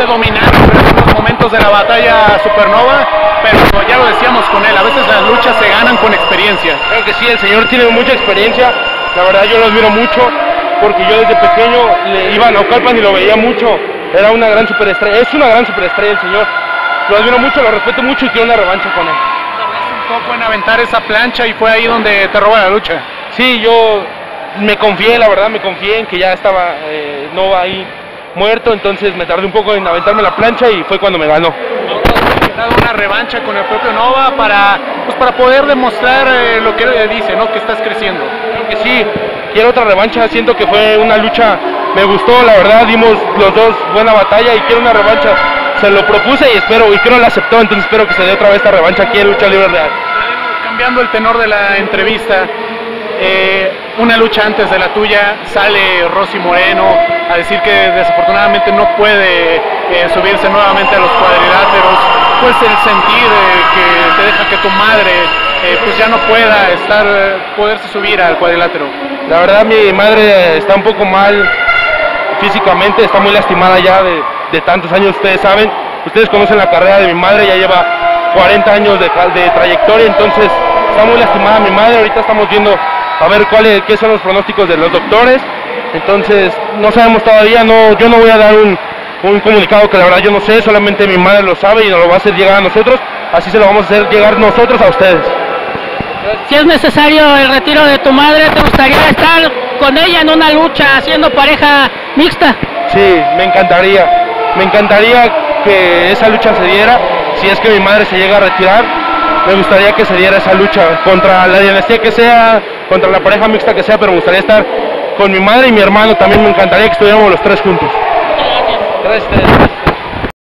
viste dominante en los momentos de la batalla Supernova, pero ya lo decíamos con él, a veces las luchas se ganan con experiencia. Creo que sí, el señor tiene mucha experiencia, la verdad yo lo admiro mucho, porque yo desde pequeño le iba a Naucalpan y lo veía mucho, era una gran superestrella, es una gran superestrella el señor, lo admiro mucho, lo respeto mucho y quiero una revancha con él. Un poco en aventar esa plancha y fue ahí donde te roba la lucha. Sí, yo me confié, la verdad, me confié en que ya estaba eh, Nova ahí muerto, entonces me tardé un poco en aventarme la plancha y fue cuando me ganó. una revancha con el propio Nova para, pues para poder demostrar eh, lo que él dice, ¿no? Que estás creciendo. Creo que sí, quiero otra revancha, siento que fue una lucha, me gustó, la verdad, dimos los dos buena batalla y quiero una revancha. Se lo propuse y espero, y creo que lo aceptó, entonces espero que se dé otra vez esta revancha aquí en Lucha Libre Real. Cambiando el tenor de la entrevista, eh, una lucha antes de la tuya, sale Rosy Moreno a decir que desafortunadamente no puede eh, subirse nuevamente a los cuadriláteros. Pues el sentir eh, que te deja que tu madre pues ya no pueda estar, poderse subir al cuadrilátero. La verdad mi madre está un poco mal físicamente, está muy lastimada ya de, de tantos años, ustedes saben, ustedes conocen la carrera de mi madre, ya lleva 40 años de, de trayectoria, entonces está muy lastimada mi madre, ahorita estamos viendo a ver cuáles qué son los pronósticos de los doctores. Entonces, no sabemos todavía, no, yo no voy a dar un, comunicado que la verdad yo no sé, solamente mi madre lo sabe y nos lo va a hacer llegar a nosotros, así se lo vamos a hacer llegar nosotros a ustedes. Si es necesario el retiro de tu madre, ¿te gustaría estar con ella en una lucha haciendo pareja mixta? Sí, me encantaría, me encantaría que esa lucha se diera, si es que mi madre se llega a retirar, me gustaría que se diera esa lucha contra la dinastía que sea, contra la pareja mixta que sea, pero me gustaría estar con mi madre y mi hermano, también me encantaría que estuviéramos los tres juntos. Gracias. Gracias.